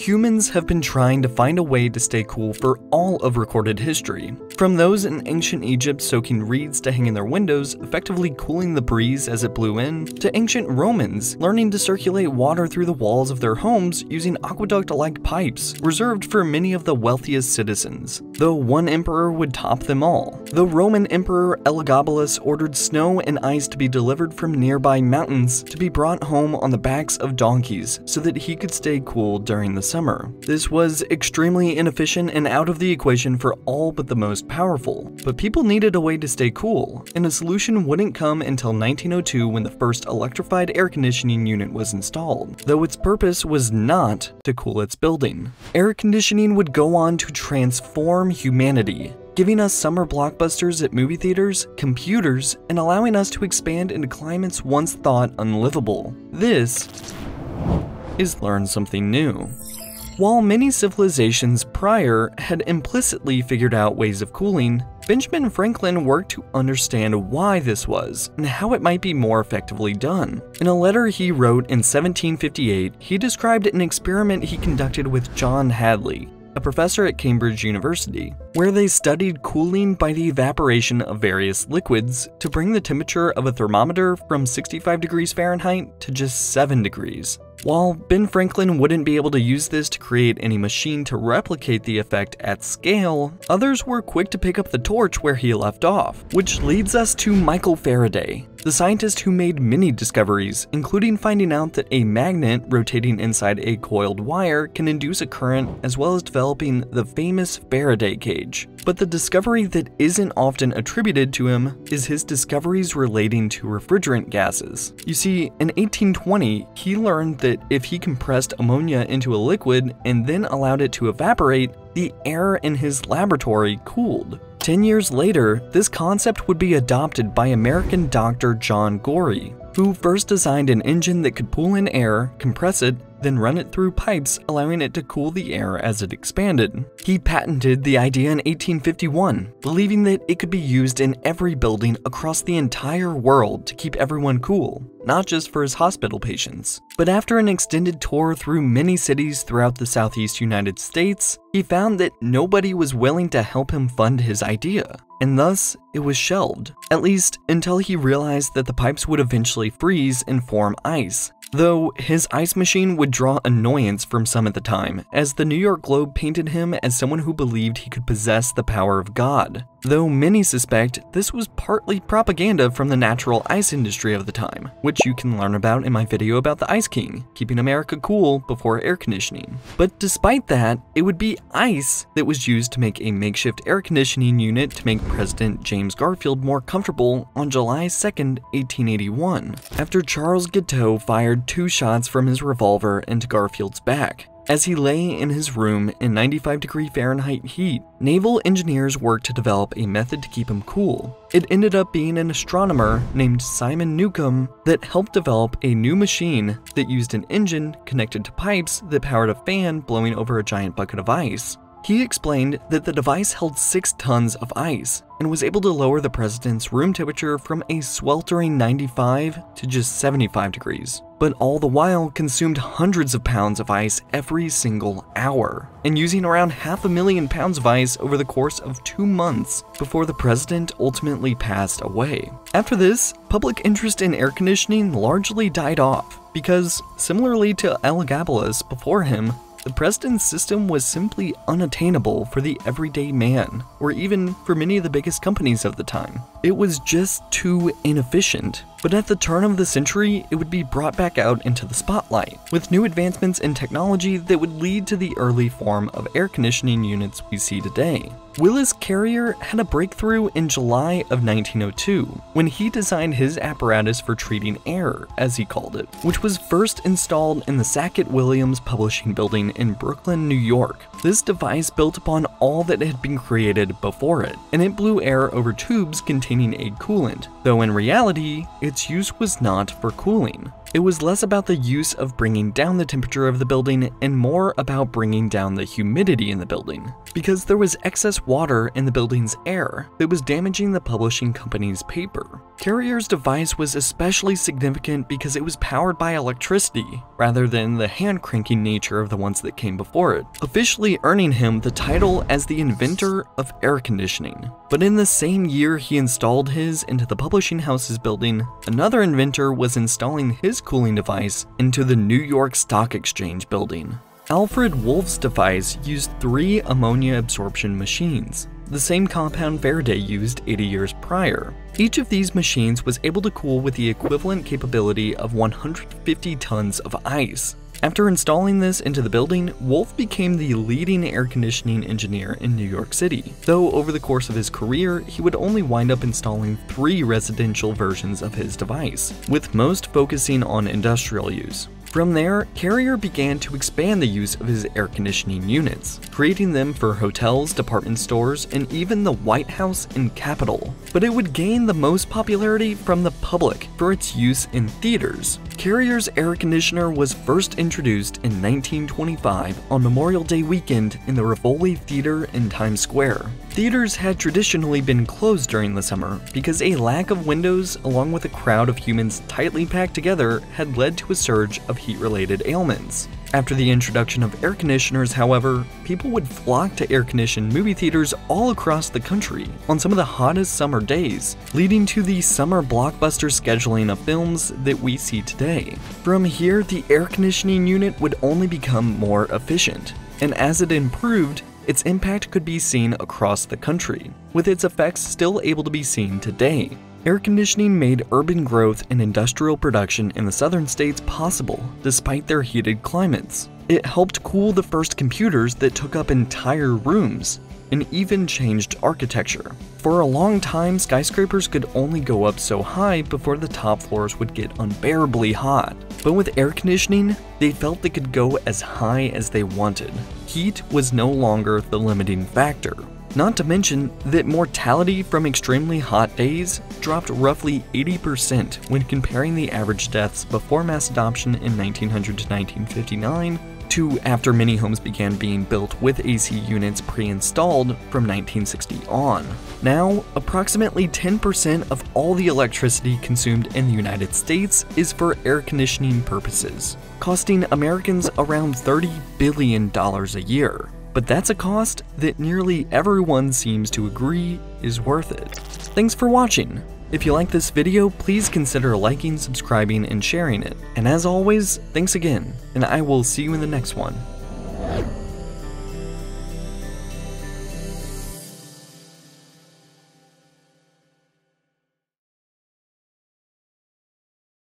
Humans have been trying to find a way to stay cool for all of recorded history. From those in ancient Egypt soaking reeds to hang in their windows, effectively cooling the breeze as it blew in, to ancient Romans learning to circulate water through the walls of their homes using aqueduct-like pipes reserved for many of the wealthiest citizens, though one emperor would top them all. The Roman Emperor Elagabalus ordered snow and ice to be delivered from nearby mountains to be brought home on the backs of donkeys so that he could stay cool during the summer. This was extremely inefficient and out of the equation for all but the most powerful, but people needed a way to stay cool, and a solution wouldn't come until 1902 when the first electrified air conditioning unit was installed, though its purpose was not to cool its building. Air conditioning would go on to transform humanity, giving us summer blockbusters at movie theaters, computers, and allowing us to expand into climates once thought unlivable. This is learn something new. While many civilizations prior had implicitly figured out ways of cooling, Benjamin Franklin worked to understand why this was and how it might be more effectively done. In a letter he wrote in 1758, he described an experiment he conducted with John Hadley, a professor at Cambridge University, where they studied cooling by the evaporation of various liquids to bring the temperature of a thermometer from 65 degrees Fahrenheit to just 7 degrees. While Ben Franklin wouldn't be able to use this to create any machine to replicate the effect at scale, others were quick to pick up the torch where he left off, which leads us to Michael Faraday, the scientist who made many discoveries, including finding out that a magnet rotating inside a coiled wire can induce a current as well as developing the famous Faraday cage. But the discovery that isn't often attributed to him is his discoveries relating to refrigerant gases. You see, in 1820, he learned that if he compressed ammonia into a liquid and then allowed it to evaporate, the air in his laboratory cooled. Ten years later, this concept would be adopted by American doctor John Gorrie, who first designed an engine that could pull in air, compress it, then run it through pipes, allowing it to cool the air as it expanded. He patented the idea in 1851, believing that it could be used in every building across the entire world to keep everyone cool, not just for his hospital patients. But after an extended tour through many cities throughout the southeast United States, he found that nobody was willing to help him fund his idea, and thus it was shelved, at least until he realized that the pipes would eventually freeze and form ice, Though his ice machine would draw annoyance from some at the time, as the New York Globe painted him as someone who believed he could possess the power of God though many suspect this was partly propaganda from the natural ice industry of the time, which you can learn about in my video about the Ice King, keeping America cool before air conditioning. But despite that, it would be ice that was used to make a makeshift air conditioning unit to make President James Garfield more comfortable on July 2, 1881, after Charles Guiteau fired two shots from his revolver into Garfield's back. As he lay in his room in 95 degree Fahrenheit heat, naval engineers worked to develop a method to keep him cool. It ended up being an astronomer named Simon Newcomb that helped develop a new machine that used an engine connected to pipes that powered a fan blowing over a giant bucket of ice. He explained that the device held 6 tons of ice and was able to lower the president's room temperature from a sweltering 95 to just 75 degrees, but all the while consumed hundreds of pounds of ice every single hour, and using around half a million pounds of ice over the course of two months before the president ultimately passed away. After this, public interest in air conditioning largely died off, because similarly to Elagabalus before him, the president's system was simply unattainable for the everyday man, or even for many of the biggest companies of the time. It was just too inefficient. But at the turn of the century, it would be brought back out into the spotlight, with new advancements in technology that would lead to the early form of air conditioning units we see today. Willis Carrier had a breakthrough in July of 1902 when he designed his apparatus for treating air, as he called it, which was first installed in the Sackett Wilhelms Publishing Building in Brooklyn, New York. This device built upon all that had been created before it, and it blew air over tubes containing a coolant, though in reality, its use was not for cooling. It was less about the use of bringing down the temperature of the building and more about bringing down the humidity in the building, because there was excess water in the building's air that was damaging the publishing company's paper. Carrier's device was especially significant because it was powered by electricity, rather than the hand cranking nature of the ones that came before it, officially earning him the title as the inventor of air conditioning. But in the same year he installed his into the publishing house's building, another inventor was installing his cooling device into the New York Stock Exchange building. Alfred Wolff's device used three ammonia absorption machines, the same compound Faraday used 80 years prior. Each of these machines was able to cool with the equivalent capability of 150 tons of ice. After installing this into the building, Wolff became the leading air conditioning engineer in New York City, though over the course of his career, he would only wind up installing three residential versions of his device, with most focusing on industrial use. From there, Carrier began to expand the use of his air conditioning units, creating them for hotels, department stores, and even the White House and Capitol. But it would gain the most popularity from the public for its use in theaters. Carrier's air conditioner was first introduced in 1925 on Memorial Day weekend in the Rivoli Theater in Times Square. Theaters had traditionally been closed during the summer because a lack of windows along with a crowd of humans tightly packed together had led to a surge of heat-related ailments. After the introduction of air conditioners, however, people would flock to air-conditioned movie theaters all across the country on some of the hottest summer days, leading to the summer blockbuster scheduling of films that we see today. From here, the air conditioning unit would only become more efficient, and as it improved, its impact could be seen across the country, with its effects still able to be seen today. Air conditioning made urban growth and industrial production in the southern states possible, despite their heated climates. It helped cool the first computers that took up entire rooms, and even changed architecture. For a long time, skyscrapers could only go up so high before the top floors would get unbearably hot. But with air conditioning, they felt they could go as high as they wanted. Heat was no longer the limiting factor. Not to mention that mortality from extremely hot days dropped roughly 80% when comparing the average deaths before mass adoption in 1900 to 1959 to after many homes began being built with AC units pre-installed from 1960 on. Now, approximately 10% of all the electricity consumed in the United States is for air conditioning purposes, costing Americans around $30 billion a year. But that's a cost that nearly everyone seems to agree is worth it. Thanks for watching. If you like this video, please consider liking, subscribing, and sharing it. And as always, thanks again, and I will see you in the next one.